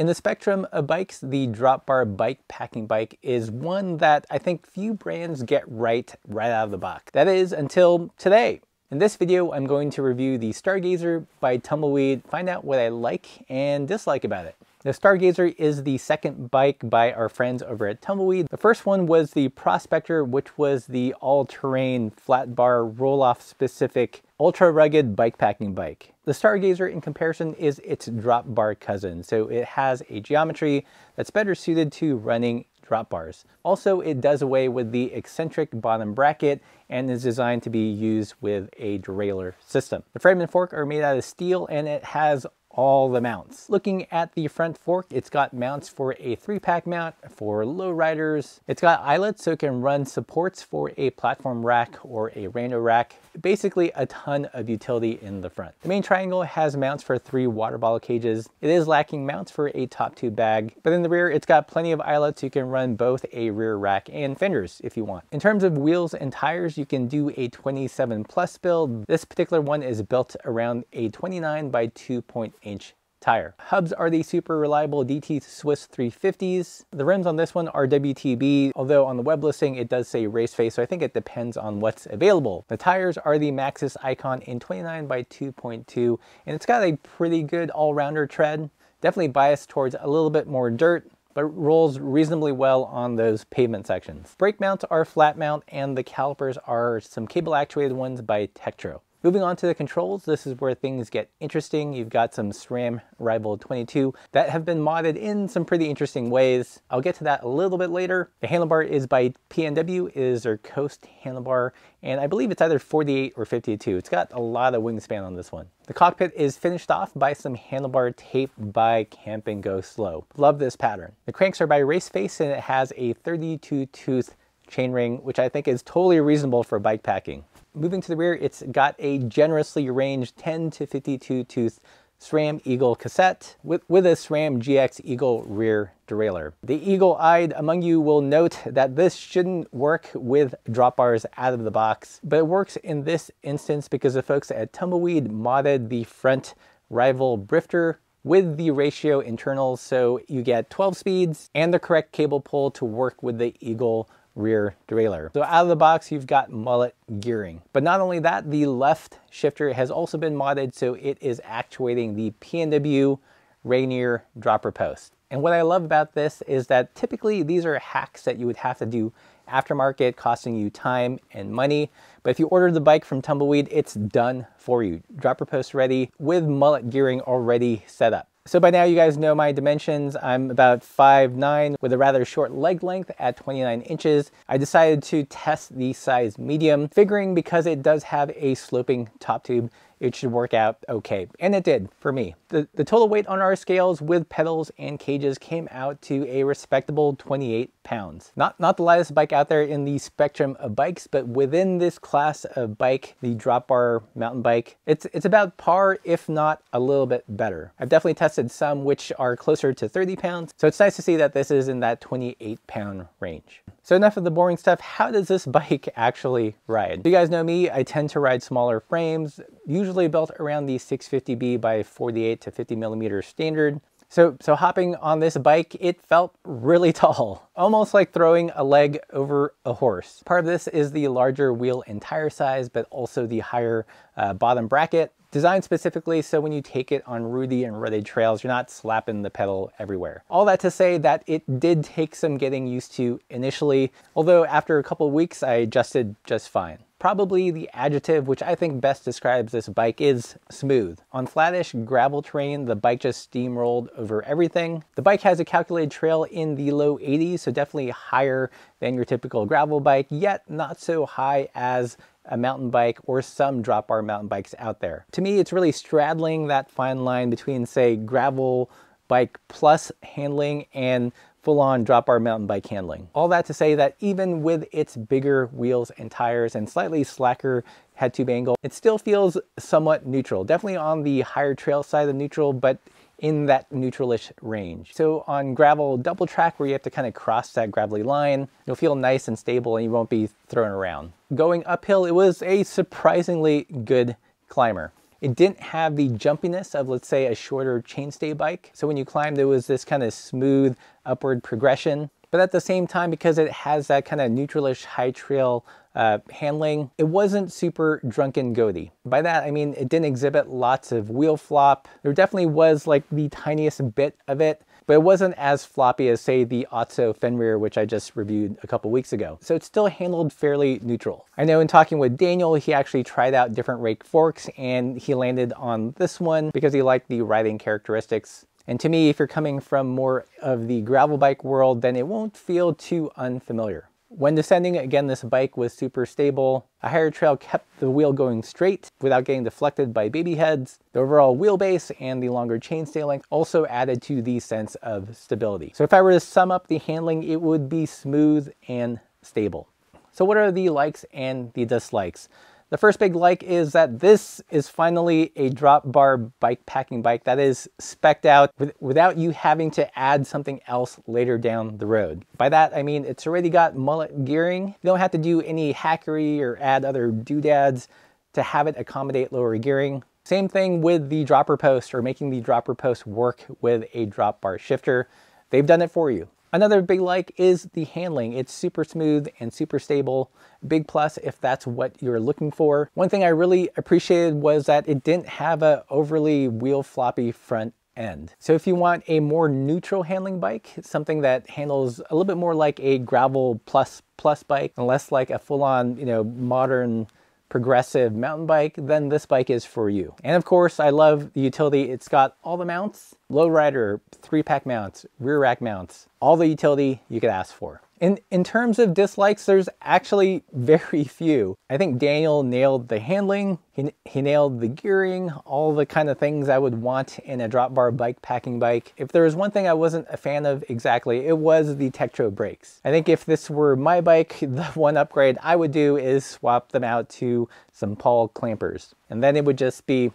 In the spectrum of bikes, the drop bar bike packing bike is one that I think few brands get right right out of the box. That is until today. In this video, I'm going to review the Stargazer by Tumbleweed, find out what I like and dislike about it. The Stargazer is the second bike by our friends over at Tumbleweed. The first one was the Prospector, which was the all-terrain flat bar Rohloff specific ultra rugged bikepacking bike. The Stargazer in comparison is its drop bar cousin, so it has a geometry that's better suited to running drop bars. Also, it does away with the eccentric bottom bracket and is designed to be used with a derailleur system. The frame and fork are made out of steel and it has all the mounts. Looking at the front fork, it's got mounts for a three pack mount for low riders. It's got eyelets so it can run supports for a platform rack or a rando rack. Basically a ton of utility in the front. The main triangle has mounts for three water bottle cages. It is lacking mounts for a top tube bag, but in the rear, it's got plenty of eyelets so you can run both a rear rack and fenders if you want. In terms of wheels and tires, you can do a 27 plus build. This particular one is built around a 29 by 2 inch tire. Hubs are the super reliable DT Swiss 350s. The rims on this one are WTB, although on the web listing it does say race face, so I think it depends on what's available. The tires are the Maxxis Ikon in 29 by 2.2, and it's got a pretty good all-rounder tread. Definitely biased towards a little bit more dirt, but rolls reasonably well on those pavement sections. Brake mounts are flat mount and the calipers are some cable actuated ones by Tektro. Moving on to the controls, this is where things get interesting. You've got some SRAM Rival 22 that have been modded in some pretty interesting ways. I'll get to that a little bit later. The handlebar is by PNW, is their Coast handlebar, and I believe it's either 48 or 52. It's got a lot of wingspan on this one. The cockpit is finished off by some handlebar tape by Camp and Go Slow. Love this pattern. The cranks are by Raceface and it has a 32 tooth chainring, which I think is totally reasonable for bike packing. Moving to the rear, it's got a generously arranged 10 to 52 tooth SRAM Eagle cassette with, with a SRAM GX Eagle rear derailleur. The eagle-eyed among you will note that this shouldn't work with drop bars out of the box, but it works in this instance because the folks at Tumbleweed modded the front rival Brifter with the ratio internals so you get 12 speeds and the correct cable pull to work with the Eagle rear derailleur. So out of the box, you've got mullet gearing. But not only that, the left shifter has also been modded so it is actuating the PNW Rainier dropper post. And what I love about this is that typically these are hacks that you would have to do aftermarket, costing you time and money. But if you order the bike from Tumbleweed, it's done for you. Dropper post ready with mullet gearing already set up. So by now you guys know my dimensions. I'm about 5'9", with a rather short leg length at 29 inches. I decided to test the size medium, figuring because it does have a sloping top tube, it should work out okay. And it did for me. The, the total weight on our scales with pedals and cages came out to a respectable 28 pounds. Not, not the lightest bike out there in the spectrum of bikes, but within this class of bike, the drop bar mountain bike, it's, it's about par, if not a little bit better. I've definitely tested some which are closer to 30 pounds, so it's nice to see that this is in that 28 pound range. So enough of the boring stuff, how does this bike actually ride? You guys know me, I tend to ride smaller frames, usually built around the 650B by 48 to 50 millimeter standard. So, so hopping on this bike, it felt really tall, almost like throwing a leg over a horse. Part of this is the larger wheel and tire size, but also the higher uh, bottom bracket. Designed specifically so when you take it on rooty and rutted trails, you're not slapping the pedal everywhere. All that to say that it did take some getting used to initially, although after a couple weeks I adjusted just fine. Probably the adjective which I think best describes this bike is smooth. On flattish gravel terrain, the bike just steamrolled over everything. The bike has a calculated trail in the low 80s, so definitely higher than your typical gravel bike, yet not so high as a mountain bike or some drop bar mountain bikes out there. To me, it's really straddling that fine line between, say, gravel bike plus handling and full-on drop bar mountain bike handling. All that to say that even with its bigger wheels and tires and slightly slacker head tube angle, it still feels somewhat neutral. Definitely on the higher trail side of neutral, but in that neutralish range. So on gravel double track where you have to kind of cross that gravelly line, you'll feel nice and stable and you won't be thrown around. Going uphill, it was a surprisingly good climber. It didn't have the jumpiness of, let's say, a shorter chainstay bike. So when you climbed, there was this kind of smooth upward progression. But at the same time, because it has that kind of neutralish high trail uh, handling, it wasn't super drunken goaty. By that, I mean, it didn't exhibit lots of wheel flop. There definitely was like the tiniest bit of it, but it wasn't as floppy as say the Otso Fenrir, which I just reviewed a couple weeks ago. So it still handled fairly neutral. I know in talking with Daniel, he actually tried out different rake forks and he landed on this one because he liked the riding characteristics. And to me, if you're coming from more of the gravel bike world, then it won't feel too unfamiliar. When descending, again, this bike was super stable. A higher trail kept the wheel going straight without getting deflected by baby heads. The overall wheelbase and the longer chainstay length also added to the sense of stability. So if I were to sum up the handling, it would be smooth and stable. So what are the likes and the dislikes? The first big like is that this is finally a drop bar bike packing bike that is specced out with, without you having to add something else later down the road. By that, I mean it's already got mullet gearing. You don't have to do any hackery or add other doodads to have it accommodate lower gearing. Same thing with the dropper post or making the dropper post work with a drop bar shifter. They've done it for you. Another big like is the handling. It's super smooth and super stable. Big plus if that's what you're looking for. One thing I really appreciated was that it didn't have a overly wheel floppy front end. So if you want a more neutral handling bike, something that handles a little bit more like a gravel plus plus bike and less like a full-on, you know, modern progressive mountain bike, then this bike is for you. And of course, I love the utility. It's got all the mounts, lowrider, three pack mounts, rear rack mounts, all the utility you could ask for. In, in terms of dislikes, there's actually very few. I think Daniel nailed the handling, he, he nailed the gearing, all the kind of things I would want in a drop bar bike packing bike. If there was one thing I wasn't a fan of exactly, it was the Tektro brakes. I think if this were my bike, the one upgrade I would do is swap them out to some Paul Klampers. And then it would just be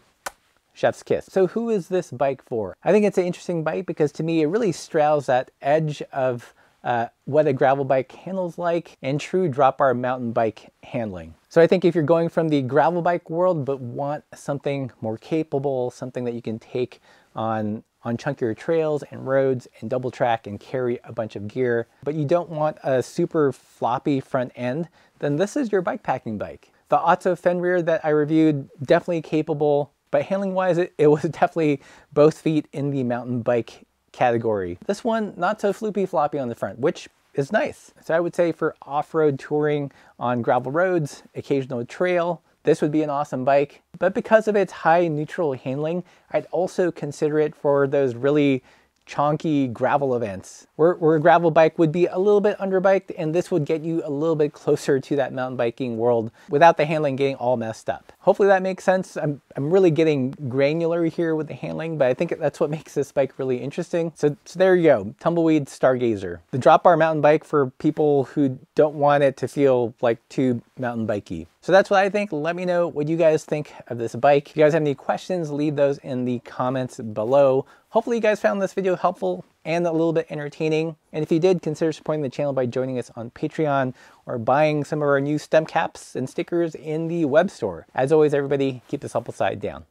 chef's kiss. So who is this bike for? I think it's an interesting bike because to me it really straddles that edge of uh, what a gravel bike handles like and true drop bar mountain bike handling. So I think if you're going from the gravel bike world but want something more capable, something that you can take on on chunkier trails and roads and double track and carry a bunch of gear, but you don't want a super floppy front end, then this is your bike packing bike. The Otso Fenrir that I reviewed, definitely capable, but handling wise, it, it was definitely both feet in the mountain bike category. This one, not so floopy floppy on the front, which is nice. So I would say for off-road touring on gravel roads, occasional trail, this would be an awesome bike. But because of its high neutral handling, I'd also consider it for those really chonky gravel events where, where, a gravel bike would be a little bit underbiked and this would get you a little bit closer to that mountain biking world without the handling getting all messed up. Hopefully that makes sense. I'm, I'm really getting granular here with the handling, but I think that's what makes this bike really interesting. So, so there you go, Tumbleweed Stargazer. The drop bar mountain bike for people who don't want it to feel like too mountain bikey. So that's what I think. Let me know what you guys think of this bike. If you guys have any questions, leave those in the comments below. Hopefully you guys found this video helpful and a little bit entertaining. And if you did, consider supporting the channel by joining us on Patreon or buying some of our new stem caps and stickers in the web store. As always, everybody, keep the supple side down.